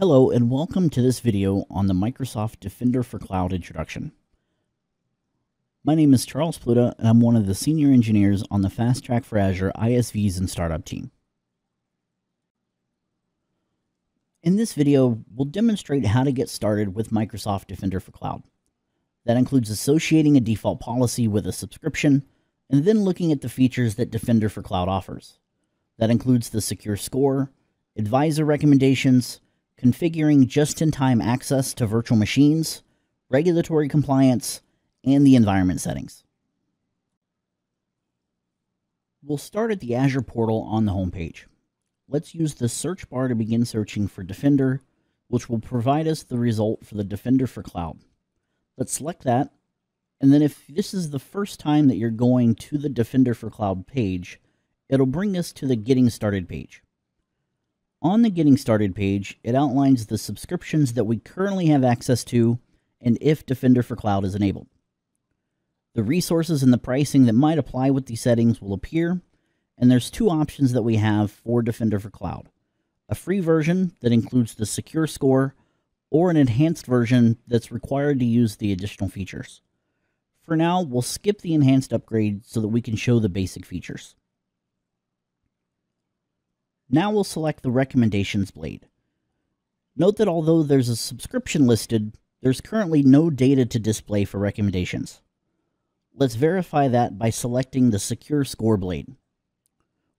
Hello and welcome to this video on the Microsoft Defender for Cloud introduction. My name is Charles Pluta and I'm one of the senior engineers on the FastTrack for Azure ISVs and Startup team. In this video, we'll demonstrate how to get started with Microsoft Defender for Cloud. That includes associating a default policy with a subscription and then looking at the features that Defender for Cloud offers. That includes the secure score, advisor recommendations, configuring just-in-time access to virtual machines, regulatory compliance, and the environment settings. We'll start at the Azure portal on the homepage. Let's use the search bar to begin searching for Defender, which will provide us the result for the Defender for Cloud. Let's select that, and then if this is the first time that you're going to the Defender for Cloud page, it'll bring us to the Getting Started page. On the Getting Started page, it outlines the subscriptions that we currently have access to and if Defender for Cloud is enabled. The resources and the pricing that might apply with these settings will appear, and there's two options that we have for Defender for Cloud. A free version that includes the secure score, or an enhanced version that's required to use the additional features. For now, we'll skip the enhanced upgrade so that we can show the basic features. Now we'll select the Recommendations blade. Note that although there's a subscription listed, there's currently no data to display for recommendations. Let's verify that by selecting the Secure Score blade.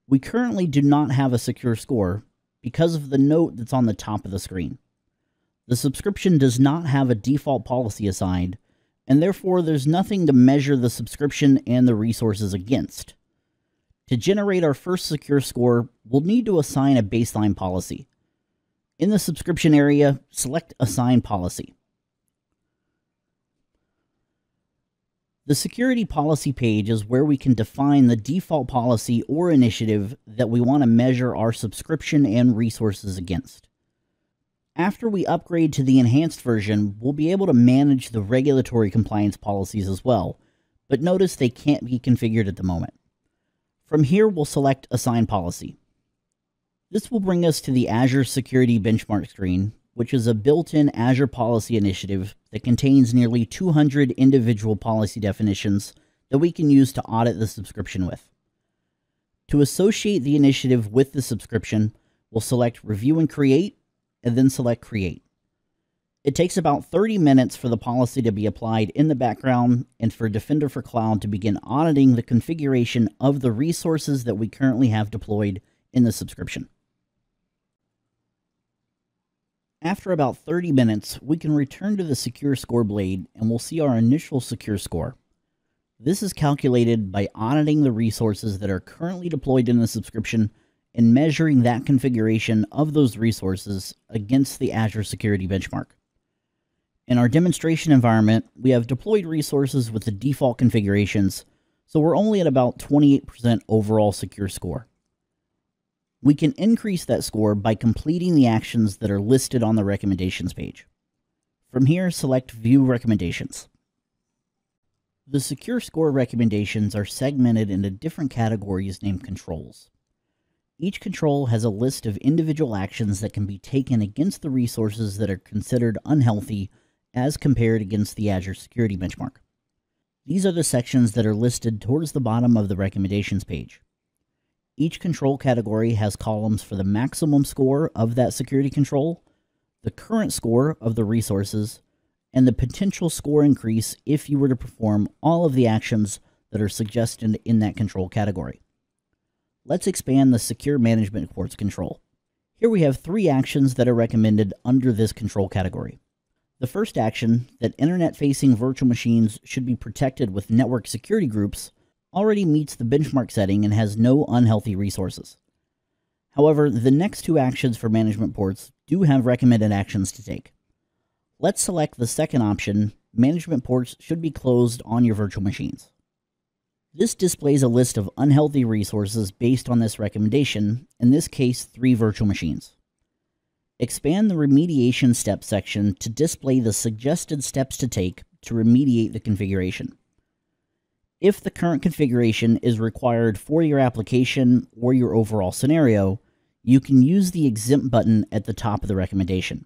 We currently do not have a secure score because of the note that's on the top of the screen. The subscription does not have a default policy assigned, and therefore there's nothing to measure the subscription and the resources against. To generate our first secure score, we'll need to assign a baseline policy. In the subscription area, select Assign Policy. The security policy page is where we can define the default policy or initiative that we want to measure our subscription and resources against. After we upgrade to the enhanced version, we'll be able to manage the regulatory compliance policies as well, but notice they can't be configured at the moment. From here, we'll select Assign Policy. This will bring us to the Azure Security Benchmark screen, which is a built-in Azure policy initiative that contains nearly 200 individual policy definitions that we can use to audit the subscription with. To associate the initiative with the subscription, we'll select Review and Create, and then select Create. It takes about 30 minutes for the policy to be applied in the background and for Defender for Cloud to begin auditing the configuration of the resources that we currently have deployed in the subscription. After about 30 minutes, we can return to the Secure Score blade and we'll see our initial Secure Score. This is calculated by auditing the resources that are currently deployed in the subscription and measuring that configuration of those resources against the Azure Security Benchmark. In our demonstration environment, we have deployed resources with the default configurations, so we're only at about 28% overall secure score. We can increase that score by completing the actions that are listed on the recommendations page. From here, select View Recommendations. The secure score recommendations are segmented into different categories named controls. Each control has a list of individual actions that can be taken against the resources that are considered unhealthy as compared against the Azure Security Benchmark. These are the sections that are listed towards the bottom of the recommendations page. Each control category has columns for the maximum score of that security control, the current score of the resources, and the potential score increase if you were to perform all of the actions that are suggested in that control category. Let's expand the Secure Management Ports control. Here we have three actions that are recommended under this control category. The first action, that internet facing virtual machines should be protected with network security groups, already meets the benchmark setting and has no unhealthy resources. However, the next two actions for management ports do have recommended actions to take. Let's select the second option, management ports should be closed on your virtual machines. This displays a list of unhealthy resources based on this recommendation, in this case, three virtual machines. Expand the remediation step section to display the suggested steps to take to remediate the configuration. If the current configuration is required for your application or your overall scenario, you can use the exempt button at the top of the recommendation.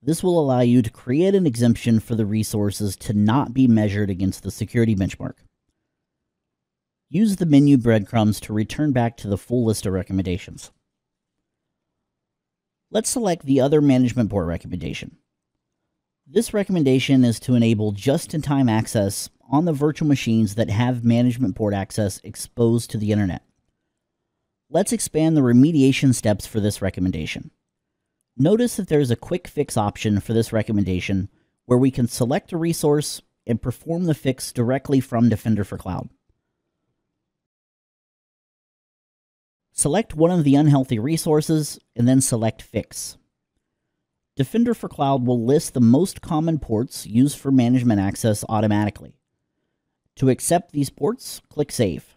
This will allow you to create an exemption for the resources to not be measured against the security benchmark. Use the menu breadcrumbs to return back to the full list of recommendations. Let's select the other management port recommendation. This recommendation is to enable just-in-time access on the virtual machines that have management port access exposed to the internet. Let's expand the remediation steps for this recommendation. Notice that there's a quick fix option for this recommendation where we can select a resource and perform the fix directly from Defender for Cloud. Select one of the unhealthy resources and then select Fix. Defender for Cloud will list the most common ports used for management access automatically. To accept these ports, click Save.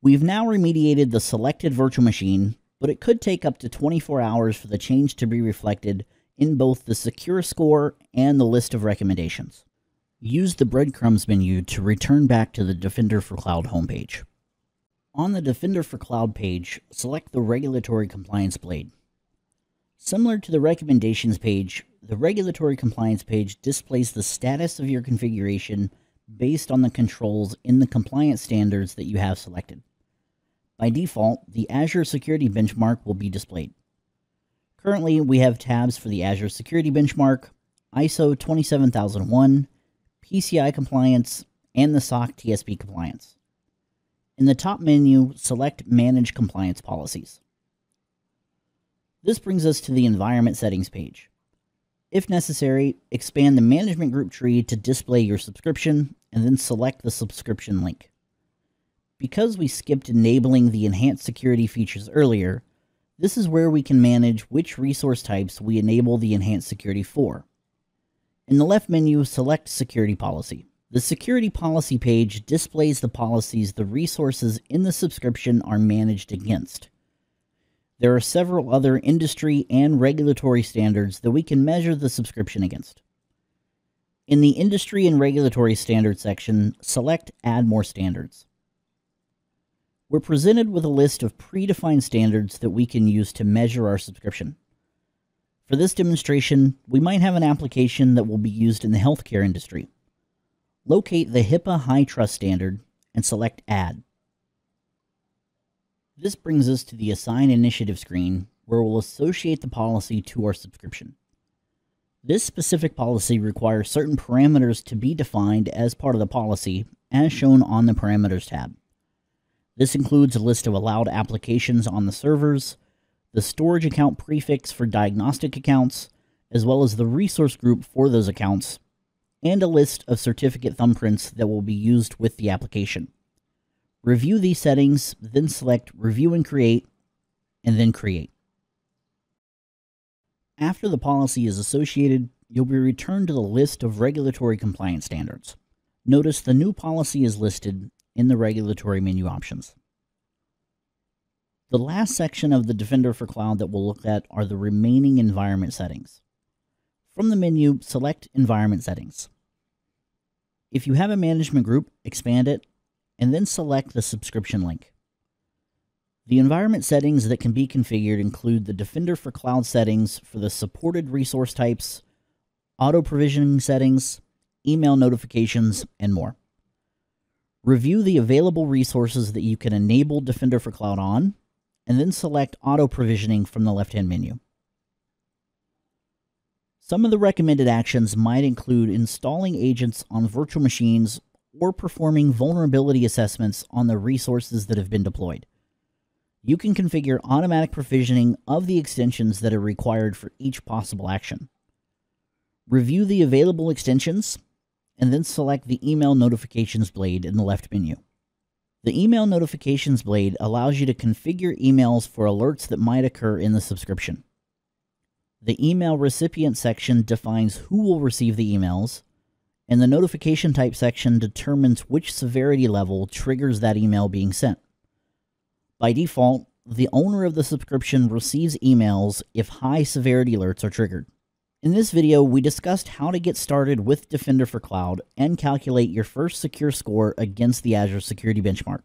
We've now remediated the selected virtual machine, but it could take up to 24 hours for the change to be reflected in both the secure score and the list of recommendations. Use the breadcrumbs menu to return back to the Defender for Cloud homepage. On the Defender for Cloud page, select the Regulatory Compliance blade. Similar to the Recommendations page, the Regulatory Compliance page displays the status of your configuration based on the controls in the compliance standards that you have selected. By default, the Azure Security Benchmark will be displayed. Currently, we have tabs for the Azure Security Benchmark, ISO 27001, PCI compliance, and the SOC TSP compliance. In the top menu, select Manage Compliance Policies. This brings us to the Environment Settings page. If necessary, expand the management group tree to display your subscription and then select the subscription link. Because we skipped enabling the enhanced security features earlier, this is where we can manage which resource types we enable the enhanced security for. In the left menu, select Security Policy. The Security Policy page displays the policies the resources in the subscription are managed mm-hmm. against. There are several other industry and regulatory standards that we can measure the subscription against. In the Industry and Regulatory Standards section, select Add More Standards. We're presented with a list of predefined standards that we can use to measure our subscription. For this demonstration, we might have an application that will be used in the healthcare industry. Locate the HIPAA HITRUST standard and select Add. This brings us to the Assign Initiative screen, where we'll associate the policy to our subscription. This specific policy requires certain parameters to be defined as part of the policy, as shown on the Parameters tab. This includes a list of allowed applications on the servers, the storage account prefix for diagnostic accounts, as well as the resource group for those accounts, and a list of certificate thumbprints that will be used with the application. Review these settings, then select Review and Create, and then Create. After the policy is associated, you'll be returned to the list of regulatory compliance standards. Notice the new policy is listed in the regulatory menu options. The last section of the Defender for Cloud that we'll look at are the remaining environment settings. From the menu, select Environment Settings. If you have a management group, expand it and then select the subscription link. The environment settings that can be configured include the Defender for Cloud settings for the supported resource types, auto provisioning settings, email notifications, and more. Review the available resources that you can enable Defender for Cloud on, and then select auto provisioning from the left hand menu. Some of the recommended actions might include installing agents on virtual machines or performing vulnerability assessments on the resources that have been deployed. You can configure automatic provisioning of the extensions that are required for each possible action. Review the available extensions, and then select the Email Notifications blade in the left menu. The Email Notifications blade allows you to configure emails for alerts that might occur in the subscription. The Email Recipient section defines who will receive the emails, and the notification type section determines which severity level triggers that email being sent. By default, the owner of the subscription receives emails if high severity alerts are triggered. In this video, we discussed how to get started with Defender for Cloud and calculate your first secure score against the Azure Security Benchmark.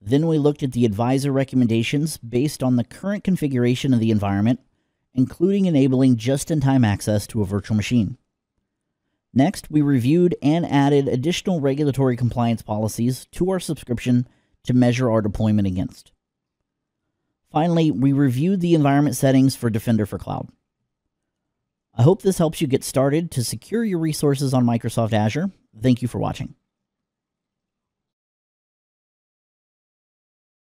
Then we looked at the advisor recommendations based on the current configuration of the environment including enabling just in time access to a virtual machine. Next, we reviewed and added additional regulatory compliance policies to our subscription to measure our deployment against. Finally, we reviewed the environment settings for Defender for Cloud. I hope this helps you get started to secure your resources on Microsoft Azure. Thank you for watching.